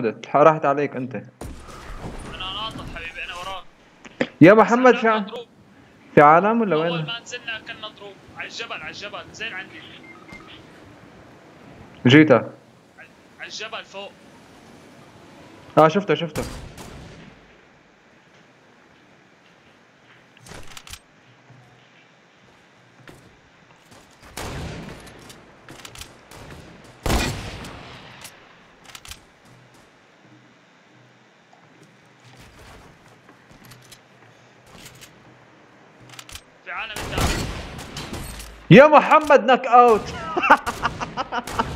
خدت راحت عليك أنت. أنا ناطط حبيبي أنا وراك. يا محمد في أنا ع- مضروب. في عالم ولا أول وين؟ ما نزلنا كنا نضروب على الجبل على الجبل. زين عندي. جيتك على الجبل فوق. آه شفته شفته. في عالم يا محمد نك اوت.